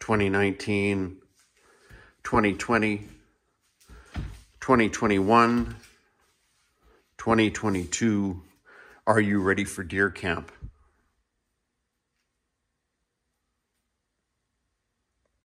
2019, 2020, 2021, 2022. Are you ready for deer camp?